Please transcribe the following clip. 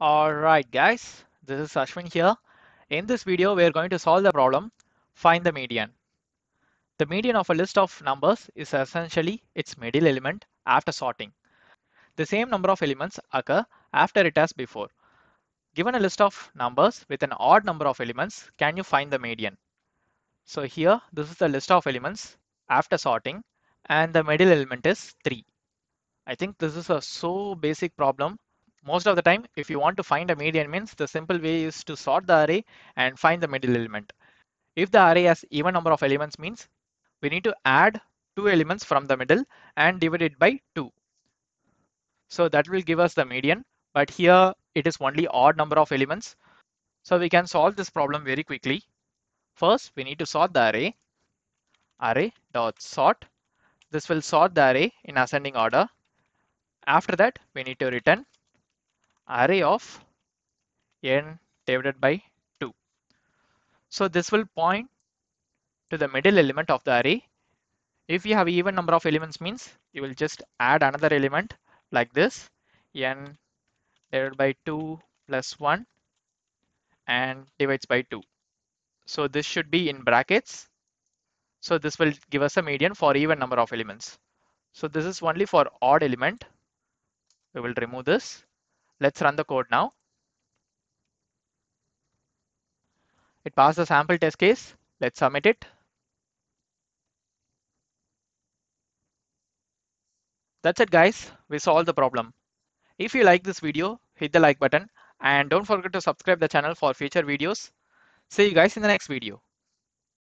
Alright guys, this is Aswin here. In this video, we are going to solve the problem, find the median. The median of a list of numbers is essentially its middle element after sorting. The same number of elements occur after it as before. Given a list of numbers with an odd number of elements, can you find the median? So here, this is the list of elements after sorting and the middle element is 3. I think this is a so basic problem most of the time if you want to find a median means the simple way is to sort the array and find the middle element. If the array has even number of elements means we need to add two elements from the middle and divide it by 2. So that will give us the median but here it is only odd number of elements. So we can solve this problem very quickly. First we need to sort the array array dot sort. This will sort the array in ascending order. After that we need to return array of n divided by 2. So this will point to the middle element of the array. If you have even number of elements means you will just add another element like this n divided by 2 plus 1 and divides by 2. So this should be in brackets. So this will give us a median for even number of elements. So this is only for odd element. We will remove this Let's run the code now. It passed the sample test case. Let's submit it. That's it guys, we solved the problem. If you like this video, hit the like button and don't forget to subscribe the channel for future videos. See you guys in the next video.